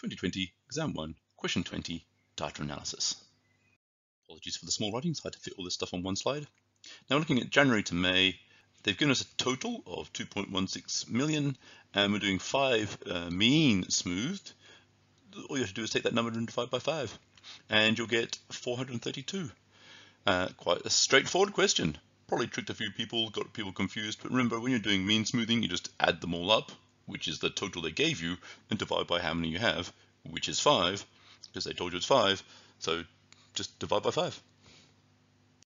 2020 Exam 1, Question 20, Data Analysis. Apologies for the small writing, so I had to fit all this stuff on one slide. Now looking at January to May, they've given us a total of 2.16 million, and we're doing five uh, mean smoothed. All you have to do is take that number and divide by five, and you'll get 432. Uh, quite a straightforward question. Probably tricked a few people, got people confused, but remember when you're doing mean smoothing, you just add them all up, which is the total they gave you, and divide by how many you have, which is 5, because they told you it's 5. So just divide by 5.